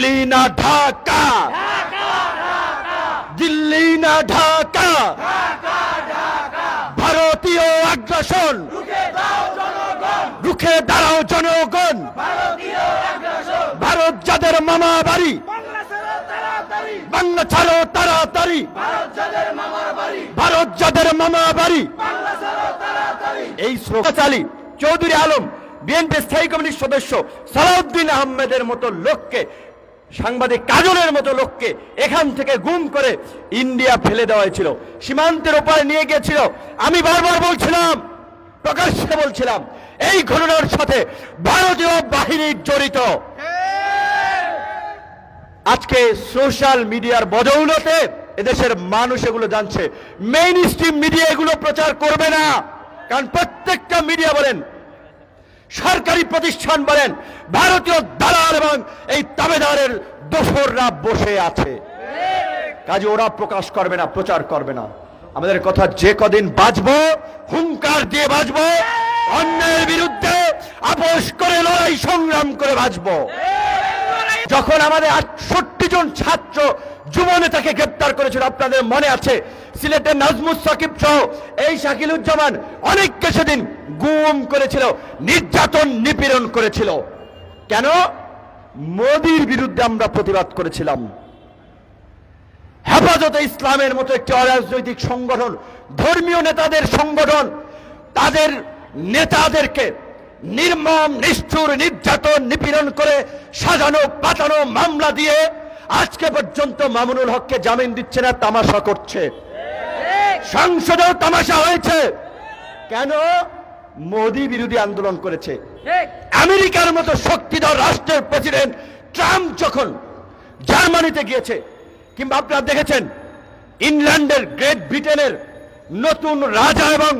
দিল্লি না ঢাকা দিল্লি না ঢাকা ভারতীয় আগ্রাসন রুখে দাঁড়াও জনগণ ভারত যাদের মামা বাড়ি বাংলা ছাড়ো তাড়াতাড়ি ভারত যাদের মামা বাড়ি এই শ্রোতাচালী চৌধুরী আলম বিএনপি স্থায়ী কমিটির সদস্য সালাউদ্দিন আহমেদের মতো লোককে সাংবাদিক কাজলের মতো লোককে এখান থেকে গুম করে ইন্ডিয়া ফেলে দেওয়া হয়েছিল। সীমান্তের ওপারে নিয়ে গিয়েছিল। আমি বারবার বলছিলাম, প্রকাশ্যে বলছিলাম, এই ঘটনার সাথে ভারতীয় বাহিনী জড়িত। আজকে সোশ্যাল মিডিয়ার বদৌলতে এদেশের মানুষ এগুলো জানছে। মেইন স্ট্রিম মিডিয়া এগুলো প্রচার করবে না। কারণ প্রত্যেকটা মিডিয়া বলেন সরকারি প্রতিষ্ঠান বলেন, ভারতীয় দালাল এবং এই তাবেদারের দোসররা বসে আছে। কাজে ওরা প্রকাশ করবে না, প্রচার করবে না। আমাদের কথা যে কদিন বাঁচবো, হুঙ্কার দিয়ে বাঁচবো, অন্যায়ের বিরুদ্ধে আপোষ করে লড়াই সংগ্রাম করে বাঁচবো। যখন আমাদের আটষট্টি জন ছাত্র যুব নেতাকে গ্রেপ্তার করেছিল, আপনাদের মনে আছে? সিলেটের নাজমুস সাকিব সহ এই শাকিলুজ্জামান অনেককে সেদিন গুম করেছিল, নির্যাতন নিপীড়ন করেছিল। কেন? মোদির বিরুদ্ধে আমরা প্রতিবাদ করেছিলাম। হেফাজতে ইসলামের মতো একটি অরাজনৈতিক সংগঠন, ধর্মীয় নেতাদের সংগঠন, তাদের নেতাদেরকে নির্মম, নিষ্ঠুর, নির্যাতন, নিপীড়ন করে সাজানো, পাতানো, মামলা দিয়ে আজকে পর্যন্ত মামুনুল হককে জামিন দিচ্ছে না তামাশা করছে। সংসদেও তামাশা হয়েছে। কেন? মোদি বিরোধী আন্দোলন করেছে। আমেরিকার মতো শক্তিধর রাষ্ট্রের প্রেসিডেন্ট ট্রাম্প যখন জার্মানিতে গিয়েছে কিংবা আপনারা দেখেছেন ইংল্যান্ডের গ্রেট ব্রিটেনের নতুন রাজা এবং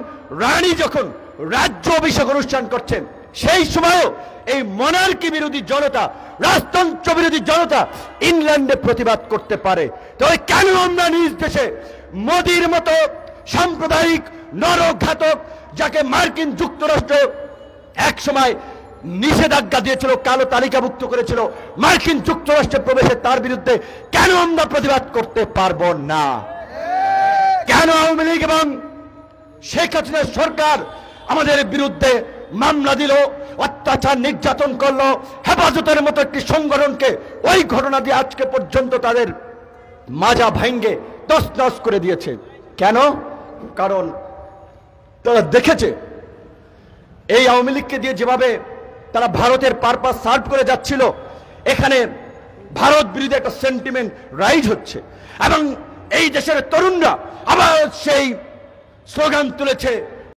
রানী যখন রাজ্য অভিষেক অনুষ্ঠান করছেন সেই সময়ও এই মনার্কি বিরোধী জনতা, রাজতন্ত্র বিরোধী জনতা ইংল্যান্ডে প্রতিবাদ করতে পারে। তবে কেন আমরা নিজ দেশে মোদির মতো সাম্প্রদায়িক, নরঘাতক, যাকে মার্কিন যুক্তরাষ্ট্র এক সময় নিষেধাজ্ঞা দিয়েছিল, কালো তালিকাভুক্ত করেছিল, মার্কিন যুক্তরাষ্ট্রে প্রবেশে তার বিরুদ্ধে কেন আমরা প্রতিবাদ করতে পারব না? কেন আওয়ামী লীগ এবং শেখ হাসিনার সরকার আমাদের বিরুদ্ধে মামলা দিল, অত্যাচার নির্যাতন করল, হেফাজতের মতো একটি সংগঠনকে ওই ঘটনা দিয়ে আজকে পর্যন্ত তাদের মাজা ভাঙ্গে তসনস করে দিয়েছে। কেন? কারণ তারা দেখেছে, এই আওয়ামী লীগকে দিয়ে যেভাবে তারা ভারতের পারপাস সার্ভ করে যাচ্ছিল, এখানে ভারত বিরোধী একটা সেন্টিমেন্ট রাইজ হচ্ছে এবং এই দেশের তরুণরা আবার সেই স্লোগান তুলেছে